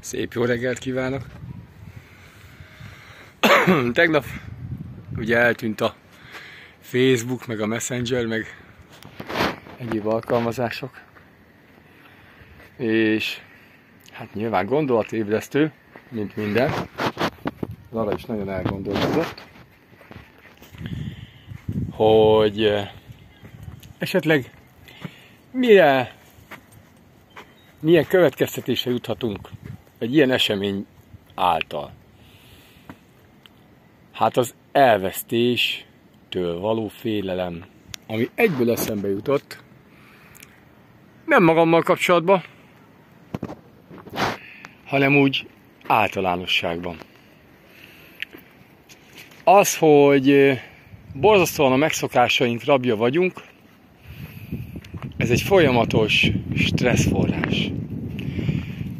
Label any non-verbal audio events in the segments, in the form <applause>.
Szép jó reggelt kívánok! <clears throat> Tegnap ugye eltűnt a Facebook, meg a Messenger, meg egyéb alkalmazások. És hát nyilván gondolatébresztő, mint minden. Lara is nagyon elgondolkodott, hogy eh, esetleg mire, milyen következtetése juthatunk egy ilyen esemény által. Hát az elvesztéstől való félelem, ami egyből eszembe jutott, nem magammal kapcsolatban, hanem úgy általánosságban. Az, hogy borzasztóan a megszokásaink rabja vagyunk, ez egy folyamatos stresszforrás.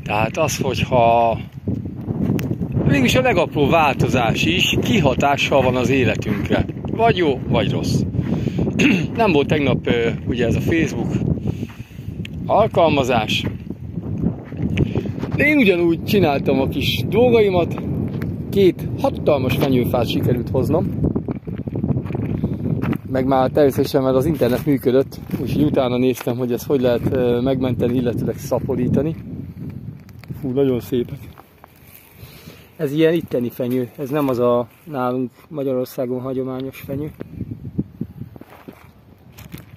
Tehát az, hogyha mégis a legapró változás is kihatással van az életünkre. Vagy jó, vagy rossz. <clears throat> Nem volt tegnap ugye ez a Facebook alkalmazás. Én ugyanúgy csináltam a kis dolgaimat. Két hatalmas fenyőfát sikerült hoznom. Meg már természetesen, mert az internet működött, úgyhogy utána néztem, hogy ezt hogy lehet megmenteni, illetőleg szaporítani. Fú, nagyon szépek. Ez ilyen itteni fenyő, ez nem az a nálunk Magyarországon hagyományos fenyő.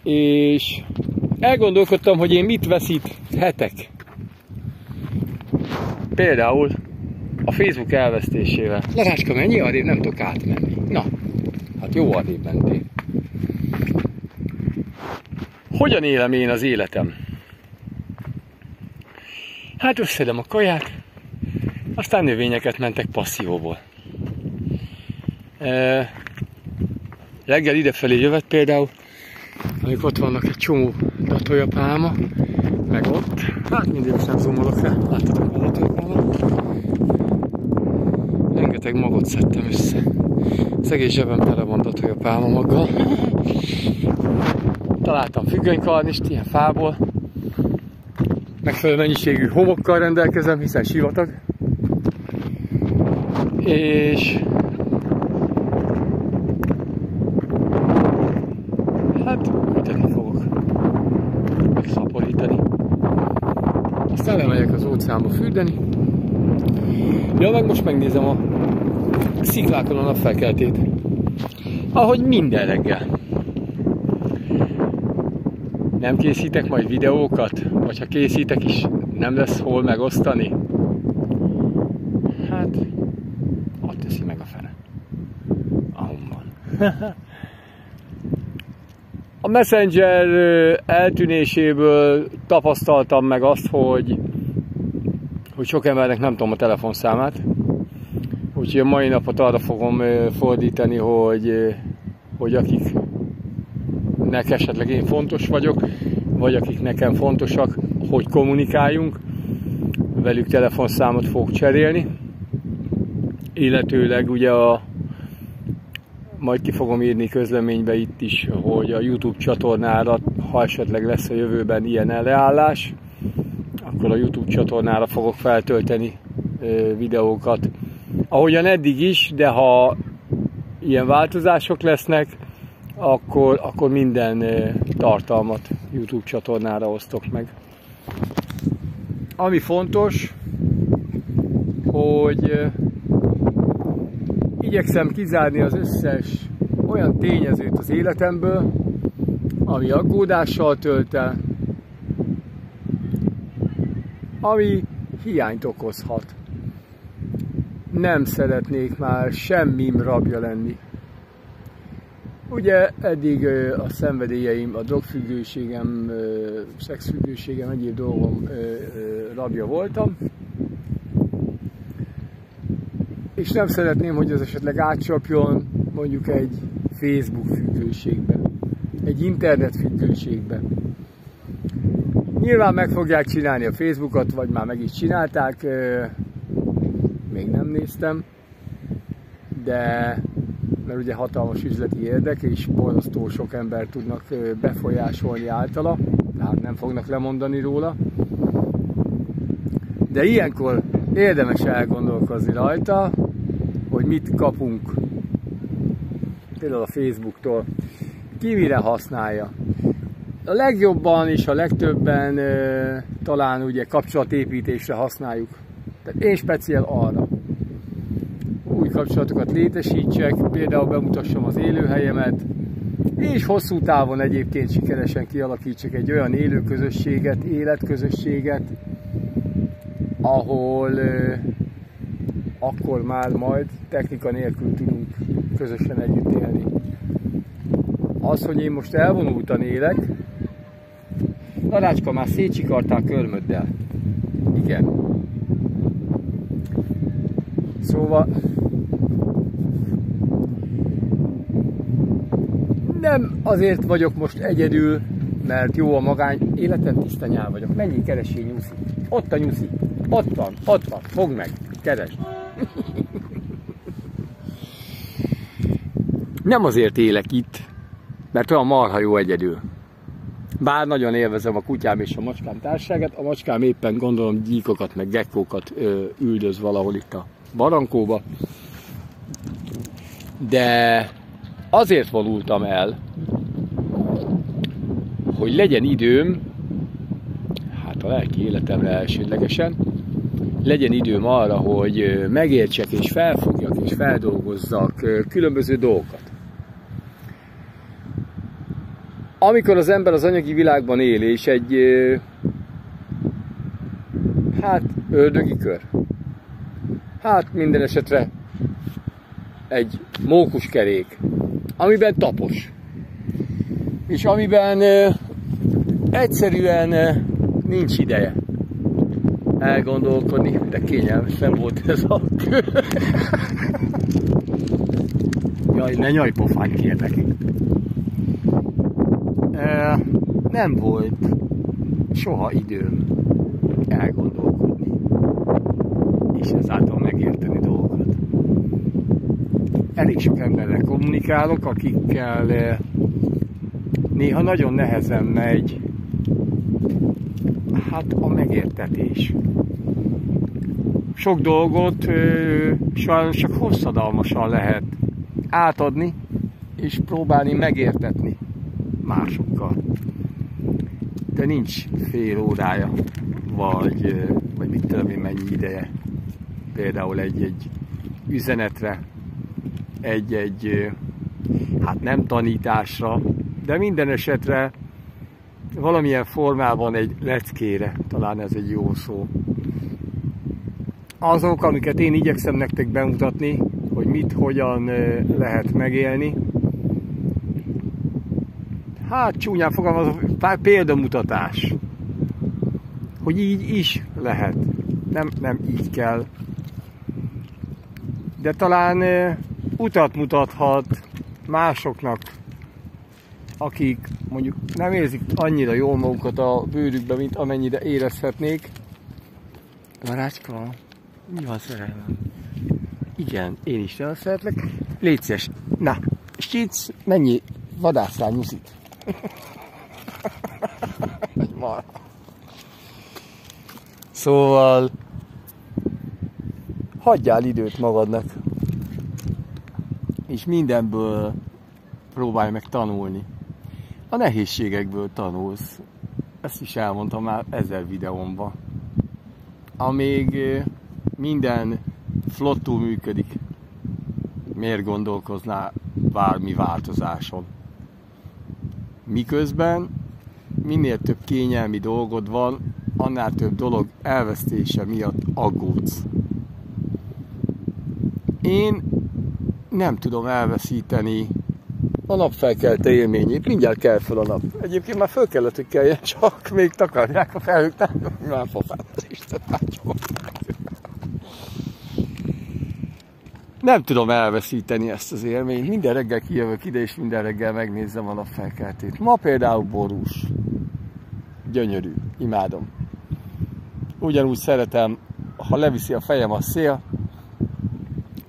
És elgondolkodtam, hogy én mit veszíthetek. Például a Facebook elvesztésével. Larácska, mennyi arrébb nem tudok átmenni. Na, hát jó arrébb mentél. Hogyan élem én az életem? Hát összedem a kaját, aztán növényeket mentek passzióból. E, reggel idefelé jövet például, amik ott vannak egy csomó datójapálma, meg ott, hát mindig most nem zoomolok rá, láttatok a datójapálmát? Rengeteg magot szedtem össze. Szegény zsebem tele van datójapálma maggal. Találtam függönykarnist ilyen fából, megfelelő mennyiségű homokkal rendelkezem, hiszen sivatag. És hát köteni fogok, megszaporítani. Aztán lemegyek az óceánba fürdeni. Ja, meg most megnézem a sziklákon a napfelkeltét. Ahogy minden reggel. Nem készítek majd videókat? Vagy ha készítek is, nem lesz hol megosztani? Hát, ott teszi meg a fene. Ahol van. <laughs> a Messenger eltűnéséből tapasztaltam meg azt, hogy, hogy sok embernek nem tudom a telefonszámát. Úgyhogy a mai napot arra fogom fordítani, hogy, hogy akik akiknek esetleg én fontos vagyok, vagy akik nekem fontosak, hogy kommunikáljunk, velük telefonszámot fogok cserélni, illetőleg ugye a majd ki fogom írni közleménybe itt is, hogy a YouTube csatornára, ha esetleg lesz a jövőben ilyen elleállás, akkor a YouTube csatornára fogok feltölteni videókat. Ahogyan eddig is, de ha ilyen változások lesznek, akkor, akkor minden tartalmat YouTube csatornára osztok meg. Ami fontos, hogy igyekszem kizárni az összes olyan tényezőt az életemből, ami aggódással tölt el, ami hiányt okozhat. Nem szeretnék már semmim rabja lenni. Ugye eddig a szenvedélyeim, a drogfüggőségem, szexfüggőségem, egyéb dolgom rabja voltam. És nem szeretném, hogy az esetleg átcsapjon mondjuk egy Facebook függőségbe, egy internet függőségbe. Nyilván meg fogják csinálni a Facebookot, vagy már meg is csinálták, még nem néztem, de mert ugye hatalmas üzleti érdek, és borzasztó sok ember tudnak befolyásolni általa, tehát nem fognak lemondani róla. De ilyenkor érdemes elgondolkozni rajta, hogy mit kapunk például a Facebooktól, ki mire használja. A legjobban és a legtöbben e, talán ugye kapcsolatépítésre használjuk. Tehát én speciál arra. Kapcsolatokat létesítsek, például bemutassam az élőhelyemet, és hosszú távon egyébként sikeresen kialakítsak egy olyan élő közösséget, életközösséget, ahol akkor már majd technika nélkül tudunk közösen együtt élni. Az, hogy én most elvonultan élek, Narácska már szétcsikartál körmöddel. Igen. Szóval nem azért vagyok most egyedül, mert jó a magány, életem tiszta nyál vagyok. Mennyi keresé nyuszi? Ott a nyuszi. Ott van, ott van. Fogd meg, keresd. <laughs> Nem azért élek itt, mert olyan marha jó egyedül. Bár nagyon élvezem a kutyám és a macskám társágát, a macskám éppen gondolom gyíkokat meg gekkókat üldöz valahol itt a barankóba. De azért vonultam el, hogy legyen időm, hát a lelki életemre elsődlegesen, legyen időm arra, hogy megértsek és felfogjak és feldolgozzak különböző dolgokat. amikor az ember az anyagi világban él, és egy hát ördögi kör, hát minden esetre egy mókuskerék, amiben tapos, és amiben egyszerűen nincs ideje elgondolkodni, de kényelmesen volt ez a kör. <laughs> Jaj, ne nyaj pofán kérlek nem volt soha időm elgondolkodni, és ezáltal megérteni dolgokat. Elég sok emberrel kommunikálok, akikkel néha nagyon nehezen megy hát a megértetés. Sok dolgot sajnos csak hosszadalmasan lehet átadni, és próbálni megértetni másokkal. De nincs fél órája, vagy, vagy mit tudom én mennyi ideje. Például egy-egy üzenetre, egy-egy, hát nem tanításra, de minden esetre valamilyen formában egy leckére, talán ez egy jó szó. Azok, amiket én igyekszem nektek bemutatni, hogy mit, hogyan lehet megélni, hát csúnyán fogalmazom, példamutatás. Hogy így is lehet. Nem, nem így kell. De talán utat mutathat másoknak, akik mondjuk nem érzik annyira jól magukat a bőrükbe, mint amennyire érezhetnék. Marácska, mi van szerelmem? Igen, én is nagyon szeretlek. Légy szíves. Na, Stic, mennyi vadászrá nyuszit? <laughs> Egy mar. Szóval hagyjál időt magadnak, és mindenből próbálj meg tanulni. A nehézségekből tanulsz. Ezt is elmondtam már ezer videómban. Amíg minden flottul működik, miért gondolkoznál bármi változáson? Miközben minél több kényelmi dolgod van, annál több dolog elvesztése miatt aggódsz. Én nem tudom elveszíteni a napfelkelte élményét. Mindjárt kell fel a nap. Egyébként már föl kellett, hogy kelljen, csak még takarják a felhők, már fafát az Isten nem tudom elveszíteni ezt az élményt. Minden reggel kijövök ide, és minden reggel megnézem a napfelkeltét. Ma például borús. Gyönyörű. Imádom. Ugyanúgy szeretem, ha leviszi a fejem a szél,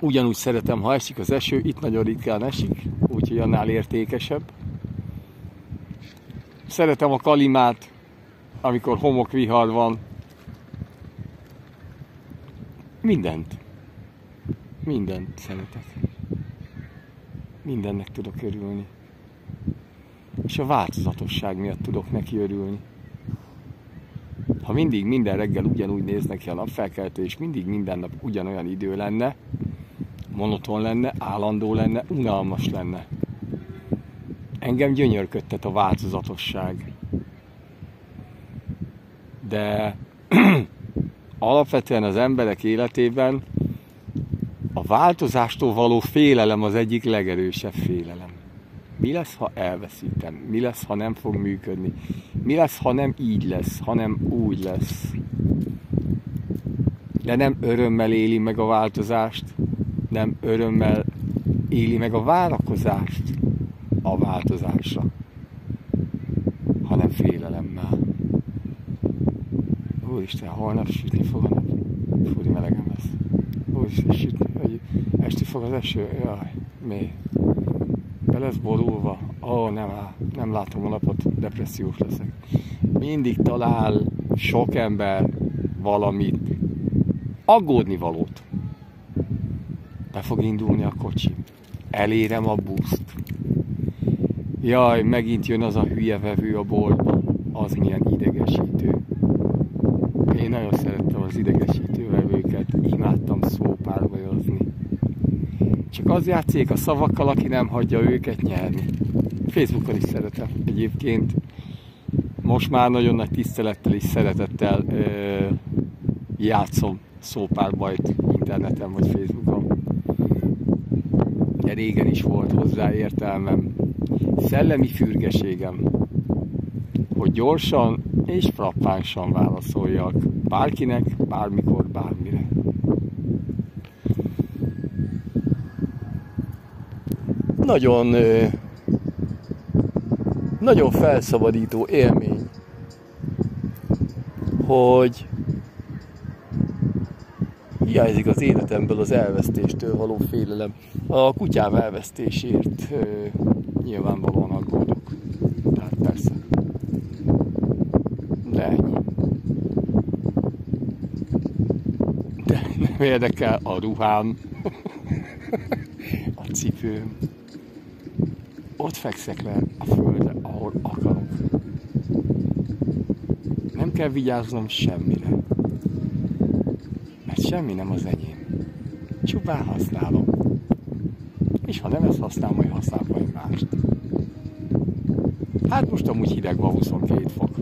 ugyanúgy szeretem, ha esik az eső, itt nagyon ritkán esik, úgyhogy annál értékesebb. Szeretem a kalimát, amikor homokvihar van, Mindent. Mindent szeretek. Mindennek tudok örülni. És a változatosság miatt tudok neki örülni. Ha mindig minden reggel ugyanúgy néznek ki a napfelkeltő, és mindig minden nap ugyanolyan idő lenne, monoton lenne, állandó lenne, unalmas lenne. Engem gyönyörködtet a változatosság. De <clears throat> alapvetően az emberek életében a változástól való félelem az egyik legerősebb félelem. Mi lesz, ha elveszítem? Mi lesz, ha nem fog működni? Mi lesz, ha nem így lesz, hanem úgy lesz? De nem örömmel éli meg a változást, nem örömmel éli meg a várakozást a változásra, hanem félelemmel. Úristen, holnap sütni fog a nap. Fúri melegem lesz. Úristen, sütni, hogy esti fog az eső. Jaj, mi? Be lesz borulva. Ó, oh, nem. Nem látom a napot, depressziós leszek. Mindig talál sok ember valamit, aggódni valót. Be fog indulni a kocsi. Elérem a buszt. Jaj, megint jön az a hülye vevő a boltba. Az milyen idegesítő. Én nagyon szerettem az idegesítő vevőket. Imádtam szópárbajozni. Csak az játszik a szavakkal, aki nem hagyja őket nyerni. Facebookon is szeretem egyébként. Most már nagyon nagy tisztelettel és szeretettel ö, játszom szópárbajt interneten vagy Facebookon. De régen is volt hozzá értelmem. Szellemi fürgeségem, hogy gyorsan és frappánsan válaszoljak bárkinek, bármikor, bármire. Nagyon nagyon felszabadító élmény, hogy hiányzik az életemből az elvesztéstől való félelem. A kutyám elvesztésért nyilvánvalóan aggódok. Tehát persze. De ennyi. De nem érdekel a ruhám, a cipőm. Ott fekszek le a földre, ahol akarok. Nem kell vigyáznom semmire. Mert semmi nem az enyém. Csupán használom. És ha nem ezt használom, majd használom majd mást. Hát most amúgy hideg van 22 fok.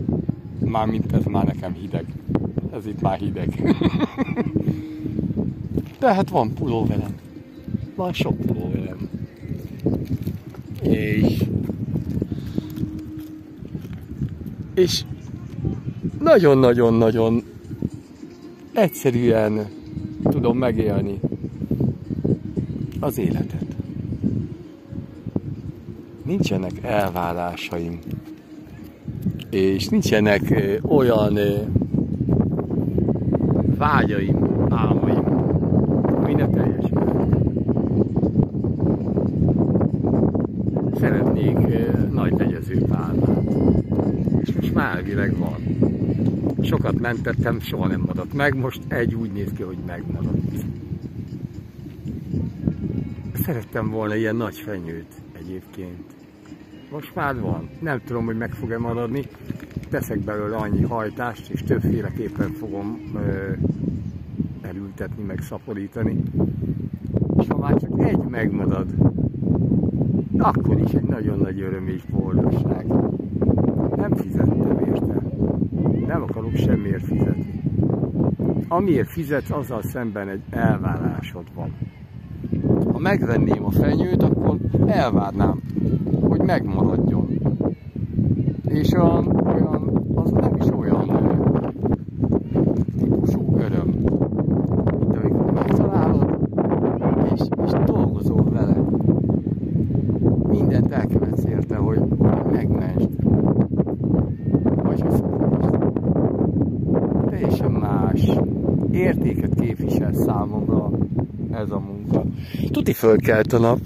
Mármint ez már nekem hideg. Ez itt már hideg. <laughs> De hát van pulóverem. Van sok pulóverem. És és nagyon-nagyon-nagyon egyszerűen tudom megélni az életet. Nincsenek elvárásaim, és nincsenek olyan vágyaim, álmaim, ami ne teljesülnek. Szeretnék nagy legyező pálmát, és most már elvileg van. Sokat mentettem, soha nem maradt meg, most egy úgy néz ki, hogy megmaradt. Szerettem volna ilyen nagy fenyőt egyébként. Most már van. Nem tudom, hogy meg fog-e maradni. Teszek belőle annyi hajtást, és többféleképpen fogom ö, elültetni, meg szaporítani. És ha már csak egy megmarad, akkor is egy nagyon nagy öröm és boldogság. Nem fizettem érte. Nem akarok semmiért fizetni. Amiért fizetsz, azzal szemben egy elvárásod van. Ha megvenném a fenyőt, akkor elvárnám, megmaradjon. És olyan, olyan az nem is olyan típusú öröm, mint amikor megtalálod, és, és dolgozol vele. Mindent elkövetsz érte, hogy megmentsd. Vagy hogy szabadítsd. Teljesen más értéket képvisel számomra ez a munka. Tuti fölkelt a nap,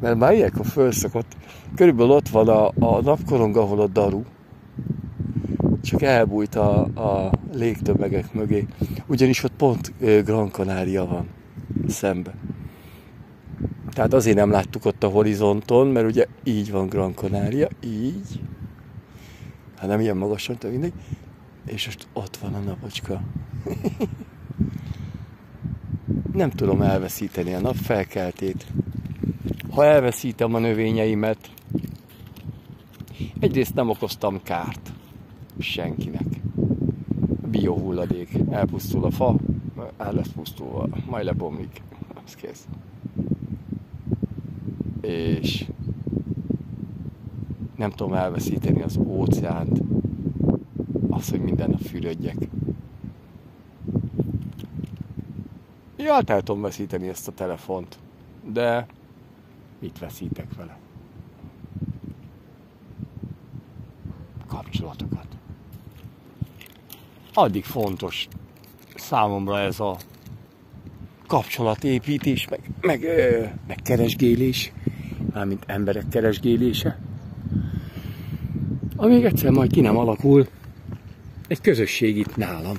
mert már ilyenkor fölszokott. Körülbelül ott van a, a napkorong, ahol a daru. Csak elbújt a, a légtömegek mögé. Ugyanis ott pont Gran Canaria van szembe. Tehát azért nem láttuk ott a horizonton, mert ugye így van Gran Canaria, így, hát nem ilyen magasan, de mindegy, és most ott van a napocska. <laughs> nem tudom elveszíteni a napfelkeltét. Ha elveszítem a növényeimet, egyrészt nem okoztam kárt senkinek. Biohulladék. Elpusztul a fa, el lesz pusztulva, majd lebomlik. Az kész. És nem tudom elveszíteni az óceánt, az, hogy minden nap fürödjek. Ja, hát el tudom veszíteni ezt a telefont, de mit veszítek vele? Kapcsolatokat. Addig fontos számomra ez a kapcsolatépítés, meg, meg, meg keresgélés, mármint emberek keresgélése, amíg egyszer majd ki nem alakul egy közösség itt nálam.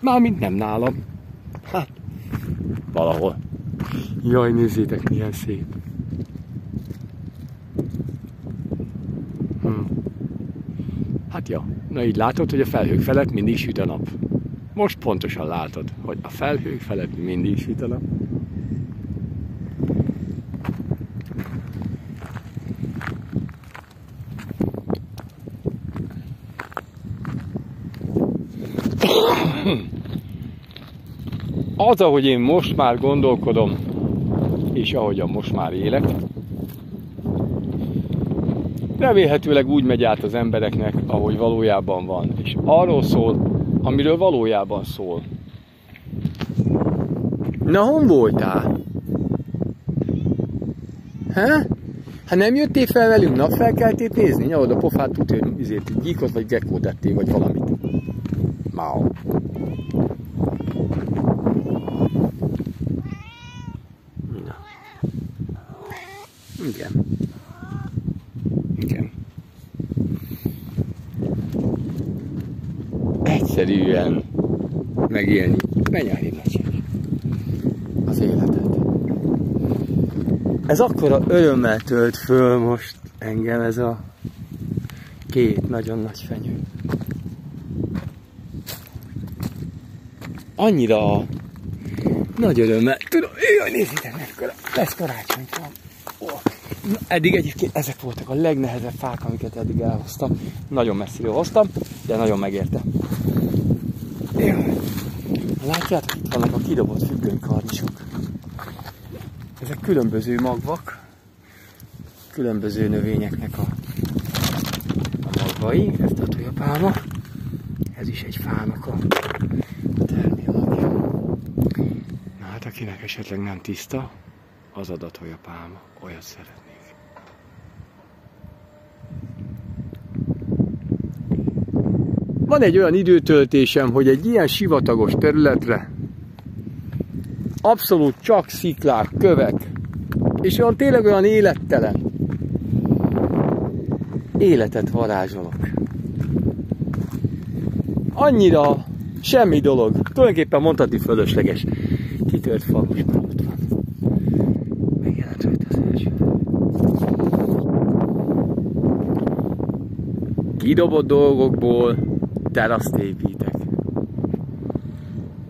Mármint nem nálam. Hát, valahol. Jaj, nézzétek, milyen szép. Hát ja, na így látod, hogy a felhők felett mindig süt a nap. Most pontosan látod, hogy a felhők felett mindig süt a nap. Az, ahogy én most már gondolkodom, és ahogyan most már élek, remélhetőleg úgy megy át az embereknek, ahogy valójában van. És arról szól, amiről valójában szól. Na, hon voltál? Ha? Hát nem jöttél fel velünk napfelkeltét nézni? Nyomod a pofát, tudja, hogy izért, gyíkot vagy gekkót ettél, vagy valamit. Mao. Na. Igen. egyszerűen megélni. Menj az életet. Ez akkora örömmel tölt föl most engem ez a két nagyon nagy fenyő. Annyira nagy örömmel. Tudom, jaj, nézzétek, mekkora, lesz karácsony van. Oh. Eddig egyébként ezek voltak a legnehezebb fák, amiket eddig elhoztam. Nagyon messziről hoztam, de nagyon megérte. Jaj. Látjátok, itt vannak a kidobott függönykarnisok. Ezek különböző magvak, különböző növényeknek a, a magvai. Ez a tojapálma. Ez is egy fának a termélmagja. Na hát akinek esetleg nem tiszta, az a tojapálma. Olyat szeretnék. Van egy olyan időtöltésem, hogy egy ilyen sivatagos területre abszolút csak sziklák, kövek, és olyan tényleg olyan élettelen. Életet varázsolok. Annyira semmi dolog. Tulajdonképpen mondhatni fölösleges. Kitört fal most már ott van. Megjelent rajta az első. Kidobott dolgokból teraszt építek.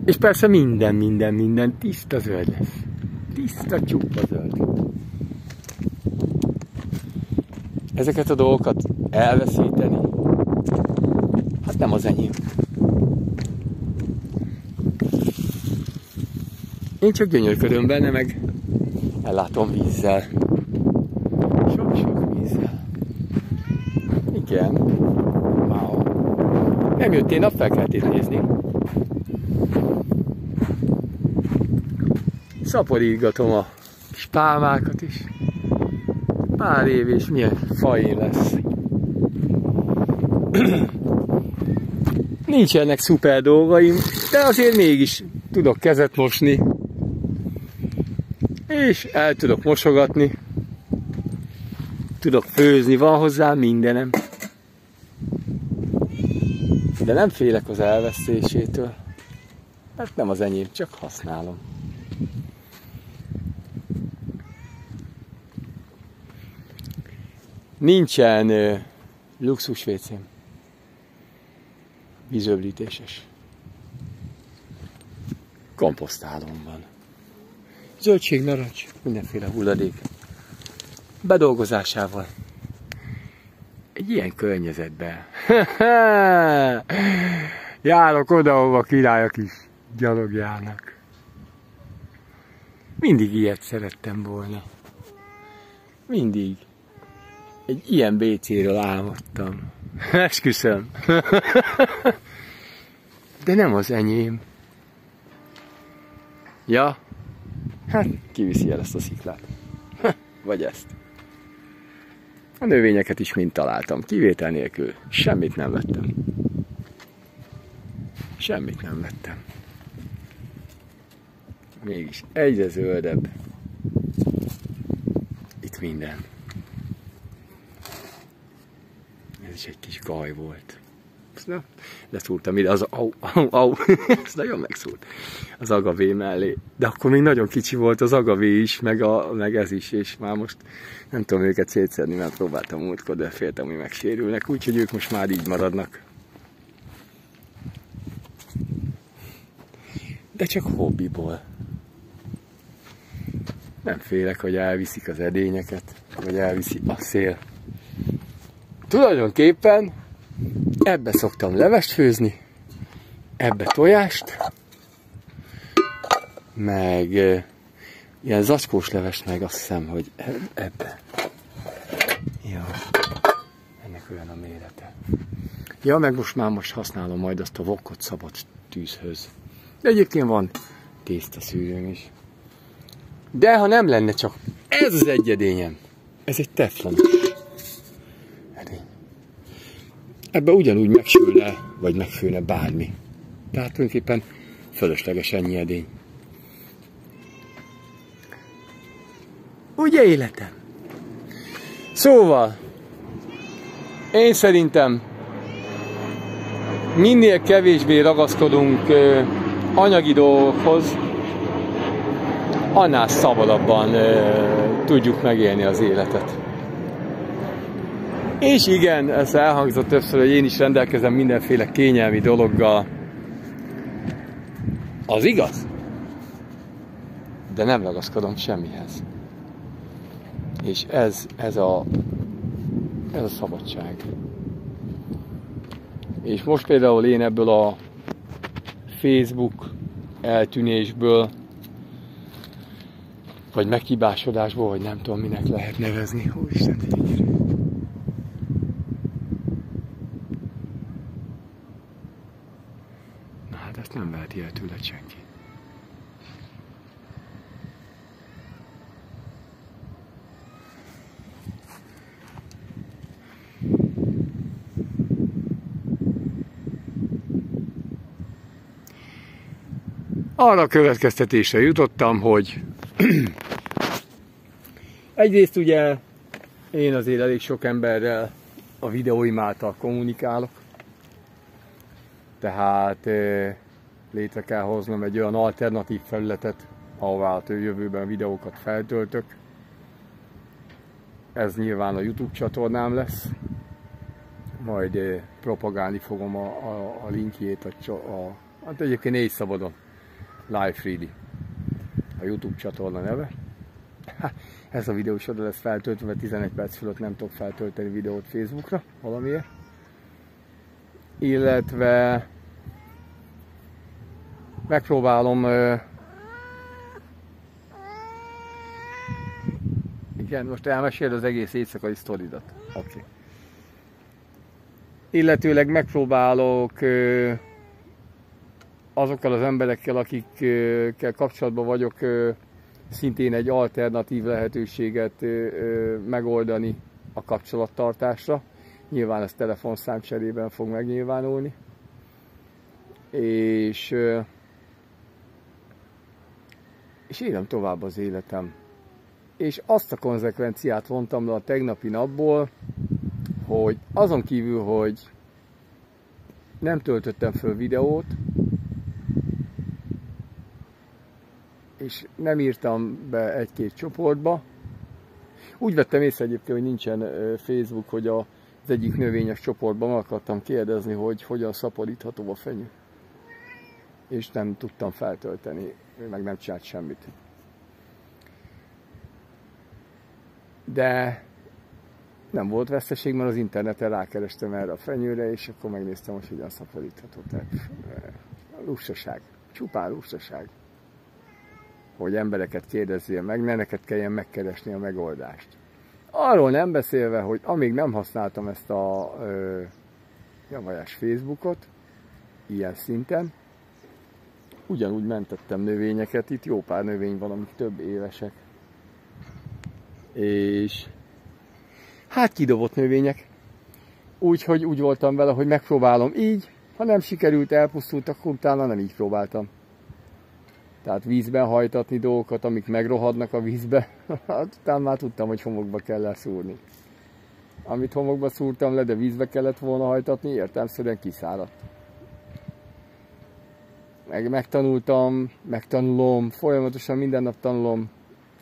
És persze minden, minden, minden tiszta zöld lesz. Tiszta csupa zöld. Ezeket a dolgokat elveszíteni, hát nem az enyém. Én csak gyönyörködöm benne, meg ellátom vízzel. Sok-sok vízzel. Igen. Nem jöttél napfelkeltét nézni. Szaporítgatom a kis pálmákat is. Pár év és milyen fain lesz. Nincsenek szuper dolgaim, de azért mégis tudok kezet mosni. És el tudok mosogatni. Tudok főzni, van hozzá mindenem. De nem félek az elvesztésétől, mert nem az enyém, csak használom. Nincsen luxus vécém. Vízöblítéses. Komposztálom van. Zöldség, narancs, mindenféle hulladék. Bedolgozásával. Egy ilyen környezetben. <laughs> Járok oda, ahova királyok is gyalogjárnak. Mindig ilyet szerettem volna. Mindig. Egy ilyen BC-ről álmodtam. <laughs> Esküszöm. <laughs> De nem az enyém. Ja? Hát, kiviszi el ezt a sziklát. <laughs> Vagy ezt. A növényeket is mind találtam, kivétel nélkül. Semmit nem vettem. Semmit nem vettem. Mégis egyre zöldebb. Itt minden. Ez is egy kis gaj volt. Na, leszúrtam ide, az au, au, au, <laughs> ez nagyon megszúrt az agavé mellé. De akkor még nagyon kicsi volt az agavé is, meg, a, meg ez is, és már most nem tudom őket szétszedni, mert próbáltam múltkor, de féltem, hogy megsérülnek, úgyhogy ők most már így maradnak. De csak hobbiból. Nem félek, hogy elviszik az edényeket, vagy elviszi a szél. Tulajdonképpen ebbe szoktam levest főzni, ebbe tojást, meg ilyen zacskós levest meg azt hiszem, hogy ebbe. Ja, ennek olyan a mérete. Ja, meg most már most használom majd azt a vokot szabad tűzhöz. De egyébként van tészta szűrőm is. De ha nem lenne csak ez az egyedényem, ez egy teflonos edény. Ebbe ugyanúgy megsülne, vagy megfőne bármi. Tehát tulajdonképpen fölösleges ennyi edény. Ugye életem? Szóval, én szerintem minél kevésbé ragaszkodunk anyagi dolgokhoz, annál szabadabban tudjuk megélni az életet. És igen, ez elhangzott többször, hogy én is rendelkezem mindenféle kényelmi dologgal. Az igaz? De nem ragaszkodom semmihez. És ez, ez, a, ez a szabadság. És most például én ebből a Facebook eltűnésből, vagy meghibásodásból, vagy nem tudom minek lehet nevezni. Isten Na hát ezt nem tőled senki. arra a következtetésre jutottam, hogy <clears throat> egyrészt ugye én azért elég sok emberrel a videóim által kommunikálok, tehát létre kell hoznom egy olyan alternatív felületet, ahová a jövőben videókat feltöltök. Ez nyilván a YouTube csatornám lesz, majd propagálni fogom a, a, a linkjét, a, a, hát egyébként négy szabadon. Live Freely. A YouTube csatorna neve. <laughs> Ez a videó is oda lesz feltöltve, mert 11 perc fölött nem tudok feltölteni videót Facebookra, valamiért. Illetve megpróbálom Igen, most elmesél az egész éjszakai sztoridat. Oké. Okay. Illetőleg megpróbálok azokkal az emberekkel, akikkel kapcsolatban vagyok, szintén egy alternatív lehetőséget megoldani a kapcsolattartásra. Nyilván ez telefonszám cserében fog megnyilvánulni. És, és élem tovább az életem. És azt a konzekvenciát vontam le a tegnapi napból, hogy azon kívül, hogy nem töltöttem föl videót, és nem írtam be egy-két csoportba. Úgy vettem észre egyébként, hogy nincsen Facebook, hogy az egyik növényes csoportban akartam kérdezni, hogy hogyan szaporítható a fenyő. És nem tudtam feltölteni, meg nem csinált semmit. De nem volt veszteség, mert az interneten rákerestem erre a fenyőre, és akkor megnéztem, hogy hogyan szaporítható. Tehát lustaság, csupán lustaság hogy embereket kérdezzél meg, ne neked kelljen megkeresni a megoldást. Arról nem beszélve, hogy amíg nem használtam ezt a ö, javajás Facebookot, ilyen szinten, ugyanúgy mentettem növényeket, itt jó pár növény van, amik több évesek. És hát kidobott növények. Úgyhogy úgy voltam vele, hogy megpróbálom így, ha nem sikerült, elpusztult, akkor utána nem így próbáltam. Tehát vízben hajtatni dolgokat, amik megrohadnak a vízbe, <laughs> hát utána már tudtam, hogy homokba kell leszúrni. Amit homokba szúrtam le, de vízbe kellett volna hajtatni, értelmszerűen kiszáradt. Meg megtanultam, megtanulom, folyamatosan minden nap tanulom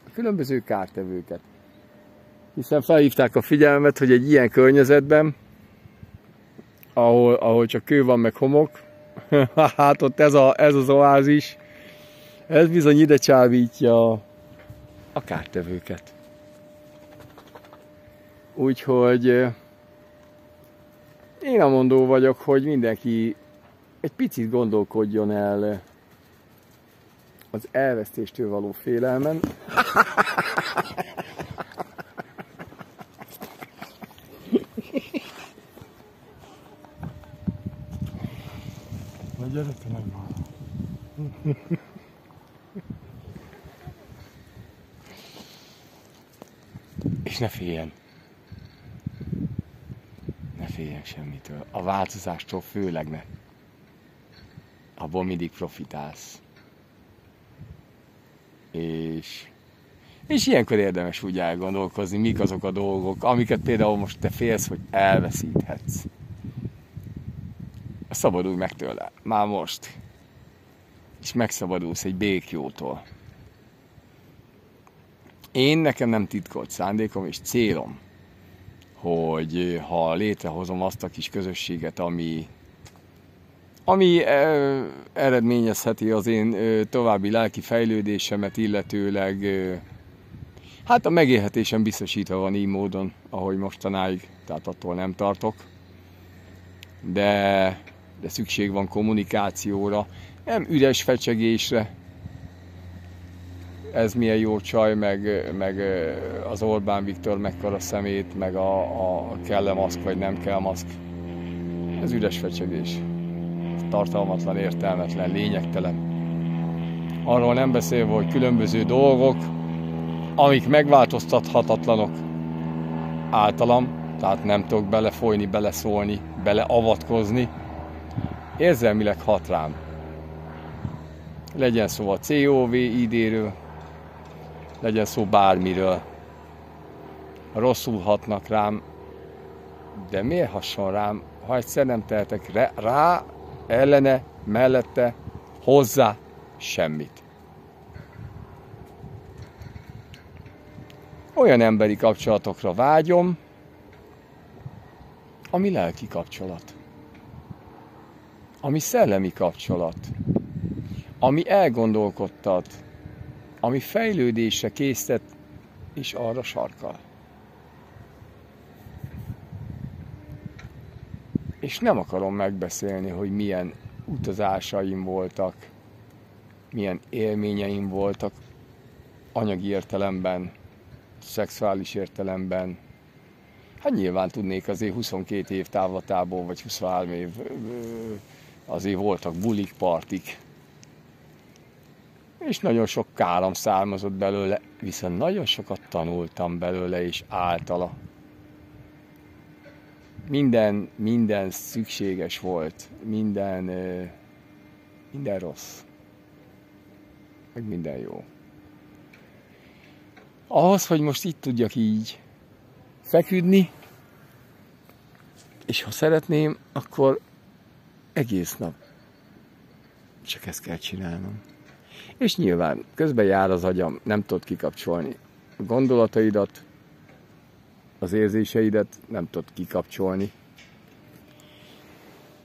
a különböző kártevőket. Hiszen felhívták a figyelmet, hogy egy ilyen környezetben, ahol, ahol csak kő van meg homok, <laughs> hát ott ez, a, ez az oázis, ez bizony ide csábítja a kártevőket. Úgyhogy én a mondó vagyok, hogy mindenki egy picit gondolkodjon el az elvesztéstől való félelmen. Na gyere te meg És ne féljen. Ne féljen semmitől. A változástól főleg ne. Abból mindig profitálsz. És, és ilyenkor érdemes úgy elgondolkozni, mik azok a dolgok, amiket például most te félsz, hogy elveszíthetsz. Szabadulj meg tőle. Már most. És megszabadulsz egy békjótól én nekem nem titkolt szándékom és célom, hogy ha létrehozom azt a kis közösséget, ami, ami eredményezheti az én további lelki fejlődésemet, illetőleg hát a megélhetésem biztosítva van így módon, ahogy mostanáig, tehát attól nem tartok. De, de szükség van kommunikációra, nem üres fecsegésre, ez milyen jó csaj, meg, meg az Orbán Viktor mekkora szemét, meg a, a kell-e maszk, vagy nem kell maszk. Ez üres fecsegés. Tartalmatlan, értelmetlen, lényegtelen. Arról nem beszélve, hogy különböző dolgok, amik megváltoztathatatlanok általam, tehát nem tudok belefolyni, beleszólni, beleavatkozni, érzelmileg hat rám. Legyen szó a COV idéről, legyen szó bármiről. Rosszul hatnak rám, de miért hasonl rám, ha egyszer nem tehetek rá, ellene, mellette, hozzá semmit. Olyan emberi kapcsolatokra vágyom, ami lelki kapcsolat, ami szellemi kapcsolat, ami elgondolkodtat, ami fejlődésre késztet, és arra sarkal. És nem akarom megbeszélni, hogy milyen utazásaim voltak, milyen élményeim voltak anyagi értelemben, szexuális értelemben. Hát nyilván tudnék azért 22 év távlatából, vagy 23 év azért voltak bulik, partik, és nagyon sok kálam származott belőle, viszont nagyon sokat tanultam belőle és általa. Minden, minden szükséges volt, minden, minden rossz, meg minden jó. Ahhoz, hogy most itt tudjak így feküdni, és ha szeretném, akkor egész nap csak ezt kell csinálnom. És nyilván közben jár az agyam, nem tudod kikapcsolni gondolataidat, az érzéseidet nem tudod kikapcsolni,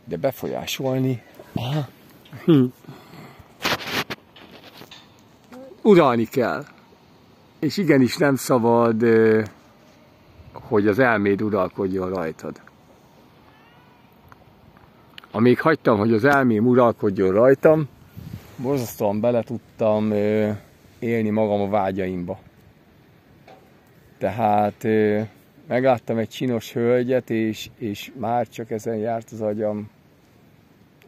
de befolyásolni, aha, uralni kell. És igenis nem szabad, hogy az elméd uralkodjon rajtad. Amíg hagytam, hogy az elmém uralkodjon rajtam, borzasztóan bele tudtam élni magam a vágyaimba. Tehát megláttam egy csinos hölgyet, és, és már csak ezen járt az agyam,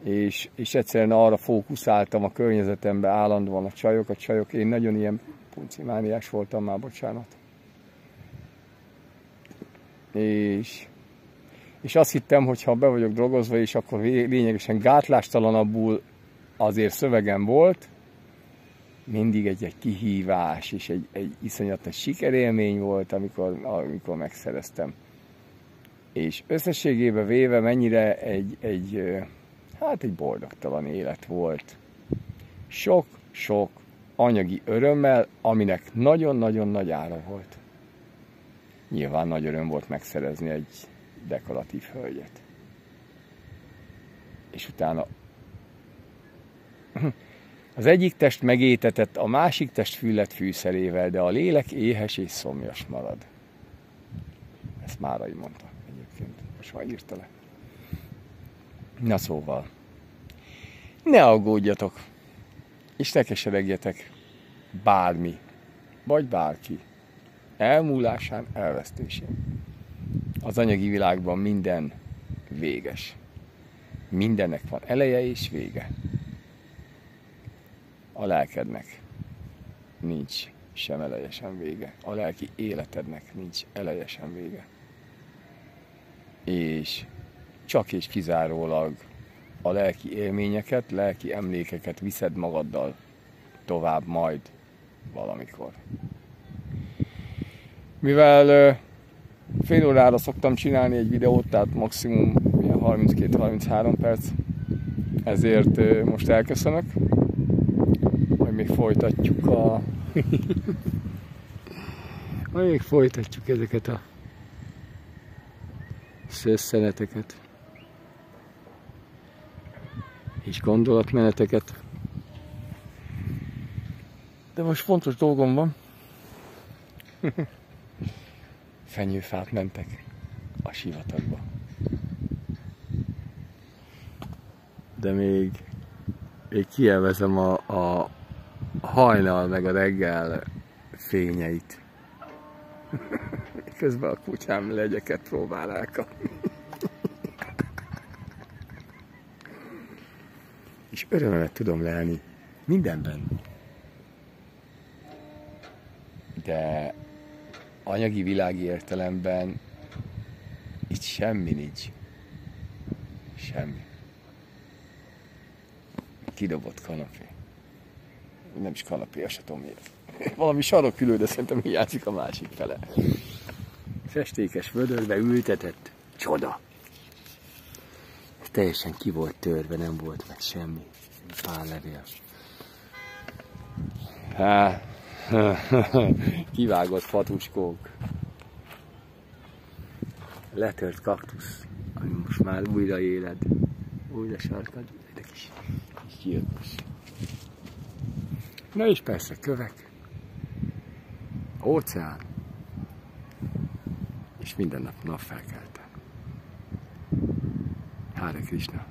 és, és egyszerűen arra fókuszáltam a környezetembe állandóan a csajok, a csajok, én nagyon ilyen puncimániás voltam már, bocsánat. És, és azt hittem, hogy ha be vagyok drogozva, és akkor lényegesen gátlástalanabbul azért szövegem volt, mindig egy, egy kihívás és egy, egy iszonyatos sikerélmény volt, amikor, amikor megszereztem. És összességében véve mennyire egy, egy, hát egy boldogtalan élet volt. Sok-sok anyagi örömmel, aminek nagyon-nagyon nagy ára volt. Nyilván nagy öröm volt megszerezni egy dekoratív hölgyet. És utána az egyik test megétetett, a másik test füllet fűszerével, de a lélek éhes és szomjas marad. Ezt Márai mondta egyébként, most már írta le. Na szóval, ne aggódjatok, és ne keseregjetek bármi, vagy bárki elmúlásán, elvesztésén. Az anyagi világban minden véges. Mindennek van eleje és vége a lelkednek nincs sem eleje, sem vége. A lelki életednek nincs eleje, sem vége. És csak és kizárólag a lelki élményeket, lelki emlékeket viszed magaddal tovább majd valamikor. Mivel fél órára szoktam csinálni egy videót, tehát maximum 32-33 perc, ezért most elköszönök majd még folytatjuk a... majd <laughs> még folytatjuk ezeket a szösszeneteket és gondolatmeneteket. De most fontos dolgom van. <laughs> Fenyőfát mentek a sivatagba. De még, még kielvezem a, a hajnal meg a reggel fényeit. <laughs> Közben a kutyám legyeket próbál elkapni. És örömömet tudom lelni mindenben. De anyagi világi értelemben itt semmi nincs. Semmi. Kidobott kanapé nem is kanapé, azt tudom miért. <laughs> Valami sarokkülő, de szerintem hiányzik a másik fele. Festékes vödörbe ültetett. Csoda! Teljesen ki volt törve, nem volt meg semmi. Pár levél. Há, <laughs> kivágott fatuskók. Letört kaktusz, ami most már újra éled. Újra sarkad, de kis, kis gyilkos. Na és persze kövek, óceán, és minden nap nap felkelte. Hára Krishna.